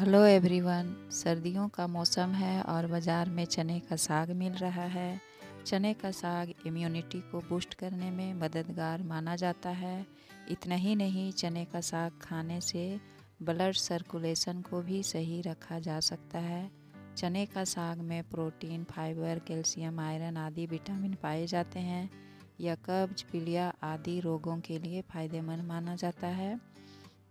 Hello everyone सर्दियों का मौसम है और बाज़ार में चने का साग मिल रहा है। चने का साग इम्यूनिटी को बूस्ट करने में मददगार माना जाता है। इतना ही नहीं, चने का साग खाने से ब्लड सर्कुलेशन को भी सही रखा जा सकता है। चने का साग में प्रोटीन फाइबर कैल्शियम आयरन आदि विटामिन पाए जाते हैं। यह कब्ज, पीलिया आदि रोगों के लिए फ़ायदेमंद माना जाता है।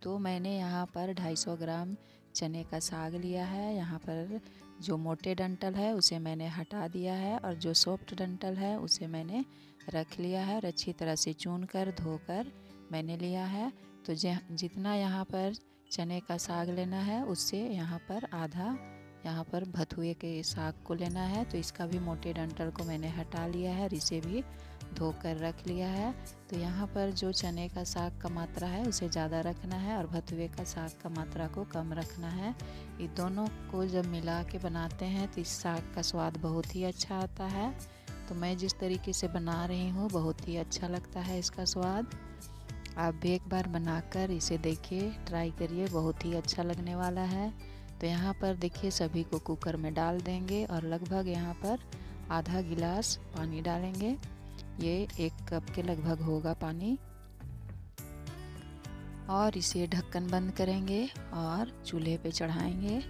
तो मैंने यहाँ पर 250 ग्राम चने का साग लिया है, यहाँ पर जो मोटे डंटल है उसे मैंने हटा दिया है और जो सॉफ्ट डंटल है उसे मैंने रख लिया है और अच्छी तरह से चून कर, धोकर मैंने लिया है। तो जितना यहाँ पर चने का साग लेना है, उससे यहाँ पर आधा यहाँ पर भथुए के साग को लेना है। तो इसका भी मोटे डंटल को मैंने हटा लिया है और इसे भी धोकर रख लिया है। तो यहाँ पर जो चने का साग का मात्रा है, उसे ज़्यादा रखना है और भतुए का साग का मात्रा को कम रखना है। ये दोनों को जब मिला के बनाते हैं तो इस साग का स्वाद बहुत ही अच्छा आता है। तो मैं जिस तरीके से बना रही हूँ, बहुत ही अच्छा लगता है इसका स्वाद। आप भी एक बार बनाकर इसे देखिए, ट्राई करिए, बहुत ही अच्छा लगने वाला है। तो यहाँ पर देखिए, सभी को कुकर में डाल देंगे और लगभग यहाँ पर आधा गिलास पानी डालेंगे। ये एक कप के लगभग होगा पानी। और इसे ढक्कन बंद करेंगे और चूल्हे पे चढ़ाएँगे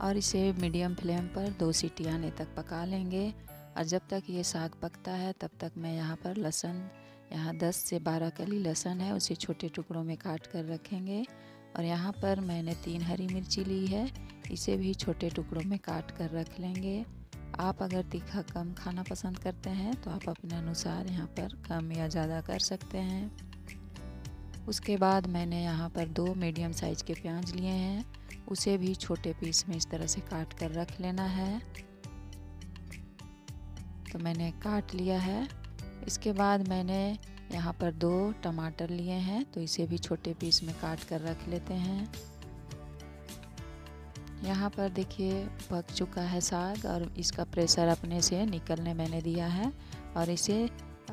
और इसे मीडियम फ्लेम पर दो सीटी आने तक पका लेंगे। और जब तक ये साग पकता है, तब तक मैं यहाँ पर लहसुन, यहाँ 10 से 12 कली लहसुन है, उसे छोटे टुकड़ों में काट कर रखेंगे। और यहाँ पर मैंने तीन हरी मिर्ची ली है, इसे भी छोटे टुकड़ों में काट कर रख लेंगे। आप अगर तीखा कम खाना पसंद करते हैं तो आप अपने अनुसार यहाँ पर कम या ज़्यादा कर सकते हैं। उसके बाद मैंने यहाँ पर दो मीडियम साइज़ के प्याज लिए हैं। उसे भी छोटे पीस में इस तरह से काट कर रख लेना है। तो मैंने काट लिया है। इसके बाद मैंने यहाँ पर दो टमाटर लिए हैं तो इसे भी छोटे पीस में काट कर रख लेते हैं। यहाँ पर देखिए, पक चुका है साग और इसका प्रेशर अपने से निकलने मैंने दिया है और इसे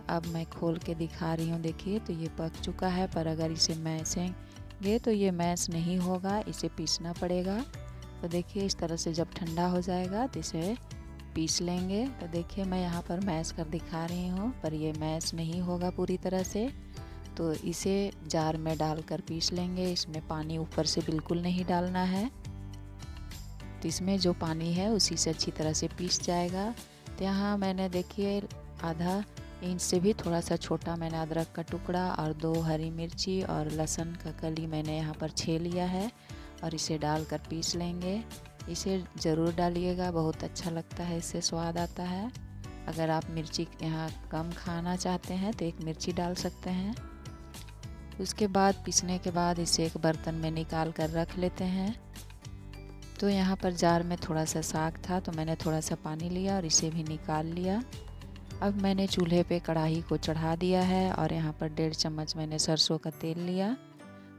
अब मैं खोल के दिखा रही हूँ। देखिए तो ये पक चुका है, पर अगर इसे मैसेंगे तो ये मैस नहीं होगा, इसे पीसना पड़ेगा। तो देखिए, इस तरह से जब ठंडा हो जाएगा तो इसे पीस लेंगे। तो देखिए, मैं यहाँ पर मैस कर दिखा रही हूँ, पर ये मैस नहीं होगा पूरी तरह से। तो इसे जार में डालकर पीस लेंगे, इसमें पानी ऊपर से बिल्कुल नहीं डालना है। तो इसमें जो पानी है उसी से अच्छी तरह से पीस जाएगा। तो यहाँ मैंने देखिए आधा इंच से भी थोड़ा सा छोटा मैंने अदरक का टुकड़ा और दो हरी मिर्ची और लहसुन का कली मैंने यहाँ पर छे लिया है और इसे डालकर पीस लेंगे। इसे ज़रूर डालिएगा, बहुत अच्छा लगता है, इससे स्वाद आता है। अगर आप मिर्ची यहाँ कम खाना चाहते हैं तो एक मिर्ची डाल सकते हैं। उसके बाद पीसने के बाद इसे एक बर्तन में निकाल कर रख लेते हैं। तो यहाँ पर जार में थोड़ा सा साग था तो मैंने थोड़ा सा पानी लिया और इसे भी निकाल लिया। अब मैंने चूल्हे पे कढ़ाई को चढ़ा दिया है और यहाँ पर डेढ़ चम्मच मैंने सरसों का तेल लिया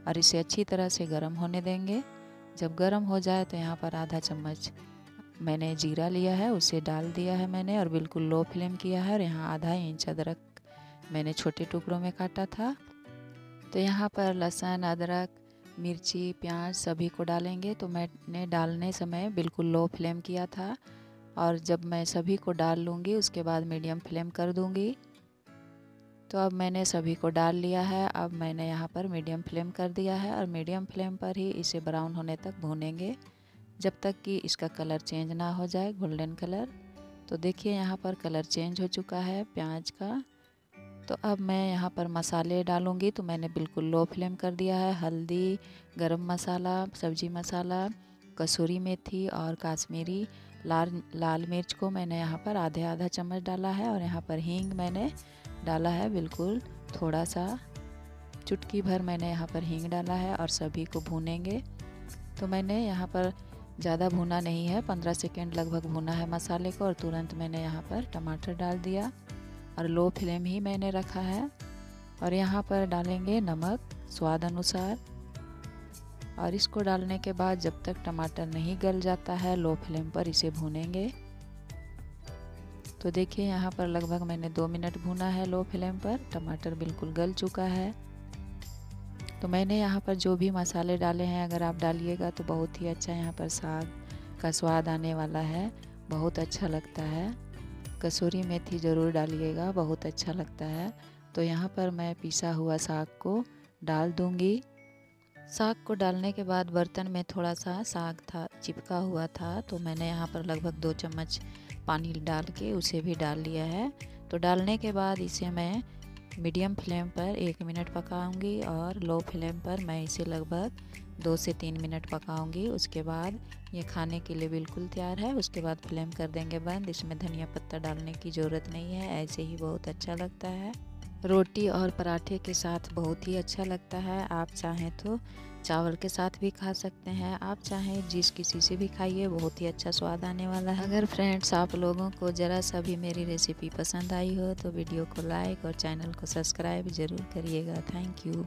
और इसे अच्छी तरह से गर्म होने देंगे। जब गर्म हो जाए तो यहाँ पर आधा चम्मच मैंने जीरा लिया है, उसे डाल दिया है मैंने और बिल्कुल लो फ्लेम किया है और यहाँ आधा इंच अदरक मैंने छोटे टुकड़ों में काटा था। तो यहाँ पर लहसुन, अदरक मिर्ची, प्याज सभी को डालेंगे। तो मैंने डालने समय बिल्कुल लो फ्लेम किया था और जब मैं सभी को डाल लूँगी, उसके बाद मीडियम फ्लेम कर दूँगी। तो अब मैंने सभी को डाल लिया है। अब मैंने यहाँ पर मीडियम फ्लेम कर दिया है और मीडियम फ्लेम पर ही इसे ब्राउन होने तक भूनेंगे, जब तक कि इसका कलर चेंज ना हो जाए, गोल्डन कलर। तो देखिए, यहाँ पर कलर चेंज हो चुका है प्याज का। तो अब मैं यहाँ पर मसाले डालूँगी। तो मैंने बिल्कुल लो फ्लेम कर दिया है। हल्दी, गरम मसाला, सब्ज़ी मसाला, कसूरी मेथी और काश्मीरी लाल लाल मिर्च को मैंने यहाँ पर आधे आधा चम्मच डाला है और यहाँ पर हींग मैंने डाला है बिल्कुल थोड़ा सा। चुटकी भर मैंने यहाँ पर हींग डाला है और सभी को भूनेंगे। तो मैंने यहाँ पर ज़्यादा भुना नहीं है। पंद्रह सेकेंड लगभग भुना है मसाले को और तुरंत मैंने यहाँ पर टमाटर डाल दिया। और लो फ्लेम ही मैंने रखा है। और यहाँ पर डालेंगे नमक, स्वाद अनुसार। और इसको डालने के बाद जब तक टमाटर नहीं गल जाता है, लो फ्लेम पर इसे भूनेंगे। तो देखिए, यहाँ पर लगभग मैंने दो मिनट भुना है लो फ्लेम पर। टमाटर बिल्कुल गल चुका है। तो मैंने यहाँ पर जो भी मसाले डाले हैं, अगर आप डालिएगा तो बहुत ही अच्छा यहाँ पर साग का स्वाद आने वाला है। बहुत अच्छा लगता है। कसूरी मेथी ज़रूर डालिएगा, बहुत अच्छा लगता है। तो यहाँ पर मैं पिसा हुआ साग को डाल दूँगी। साग को डालने के बाद बर्तन में थोड़ा सा साग था, चिपका हुआ था तो मैंने यहाँ पर लगभग दो चम्मच पानी डाल के उसे भी डाल लिया है। तो डालने के बाद इसे मैं मीडियम फ्लेम पर एक मिनट पकाऊँगी और लो फ्लेम पर मैं इसे लगभग दो से तीन मिनट पकाऊँगी। उसके बाद ये खाने के लिए बिल्कुल तैयार है। उसके बाद फ्लेम कर देंगे बंद। इसमें धनिया पत्ता डालने की ज़रूरत नहीं है। ऐसे ही बहुत अच्छा लगता है। रोटी और पराठे के साथ बहुत ही अच्छा लगता है। आप चाहें तो चावल के साथ भी खा सकते हैं। आप चाहें जिस किसी से भी खाइए, बहुत ही अच्छा स्वाद आने वाला है। अगर फ्रेंड्स, आप लोगों को ज़रा सा भी मेरी रेसिपी पसंद आई हो तो वीडियो को लाइक और चैनल को सब्सक्राइब ज़रूर करिएगा। Thank you.